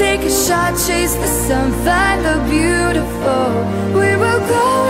Take a shot, chase the sun, find the beautiful. We will glow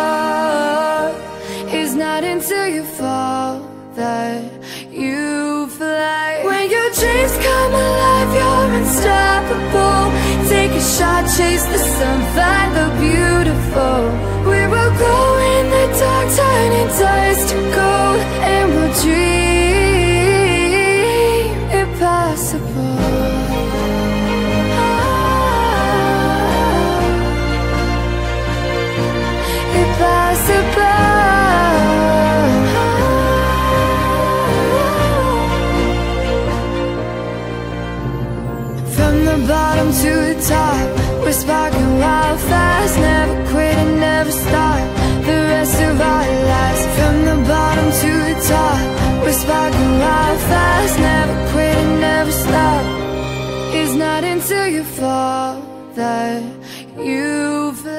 Shot, chase the sun, find the beautiful. We will glow in the dark, turning dust to gold, not until you fall that you fly.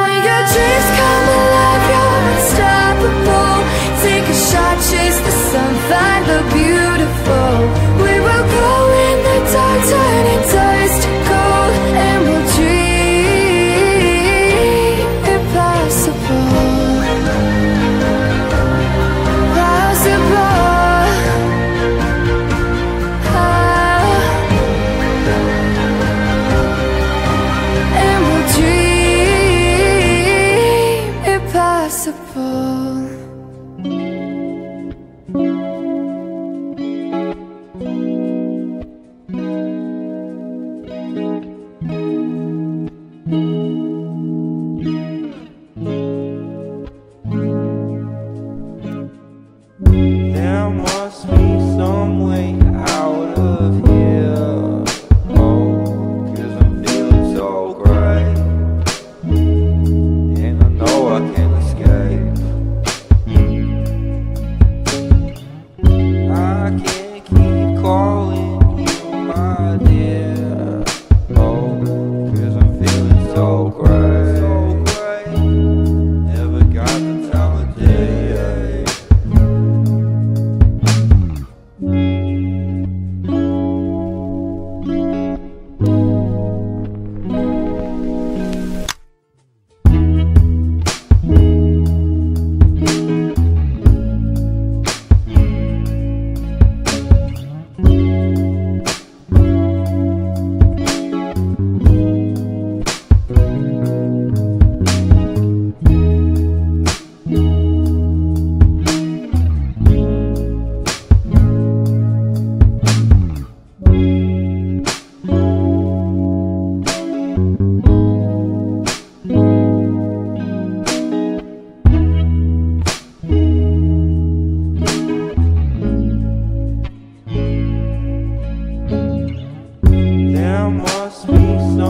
When your dreams come alive, you're unstoppable. Impossible.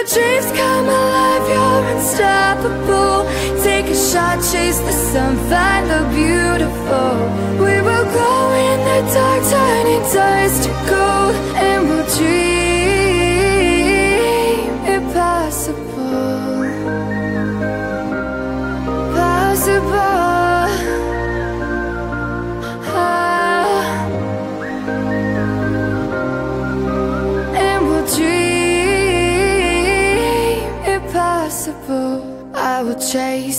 your dreams come alive, you're unstoppable. Take a shot, chase the sun, find the beautiful. We will glow in the dark, turning dust to gold And we'll dream impossible. Possible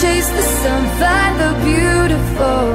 Chase the sun, find the beautiful.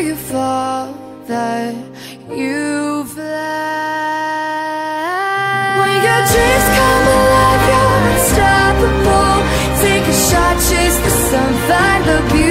you fall? that you've left. When your dreams come alive, you're unstoppable. Take a shot, chase the sun, find the beauty.